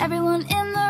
everyone in the